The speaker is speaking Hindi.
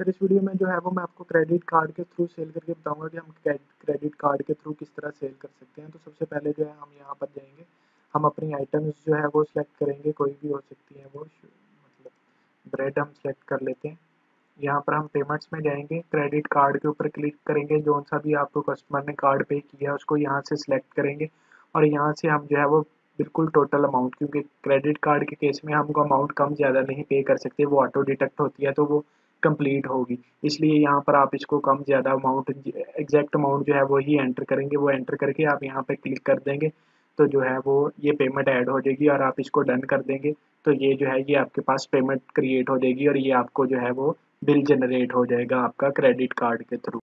सर, इस वीडियो में जो है वो मैं आपको क्रेडिट कार्ड के थ्रू सेल करके बताऊँगा कि हम क्रेडिट कार्ड के थ्रू किस तरह सेल कर सकते हैं। तो सबसे पहले जो है हम यहाँ पर जाएँगे। हम अपनी आइटम्स जो है वो सिलेक्ट करेंगे, कोई भी हो सकती है वो मतलब ब्रेड हम सिलेक्ट कर लेते हैं। यहाँ पर हम पेमेंट्स में जाएँगे क्रेडिट कार्ड के ऊपर क्लिक करेंगे जो सा भी आपको कस्टमर ने कार्ड पे किया उसको यहाँ से सिलेक्ट करेंगे। और यहाँ से हम जो है वो बिल्कुल टोटल अमाउंट क्योंकि क्रेडिट कार्ड के केस में हमको अमाउंट कम ज़्यादा नहीं पे कर सकते, वो ऑटो डिटेक्ट होती है तो वो कंप्लीट होगी। इसलिए यहाँ पर आप इसको कम ज़्यादा अमाउंट एग्जैक्ट अमाउंट जो है वो ही एंटर करेंगे। वो एंटर करके आप यहाँ पर क्लिक कर देंगे तो जो है वो ये पेमेंट ऐड हो जाएगी और आप इसको डन कर देंगे। तो ये जो है ये आपके पास पेमेंट क्रिएट हो जाएगी और ये आपको जो है वो बिल जनरेट हो जाएगा आपका क्रेडिट कार्ड के थ्रू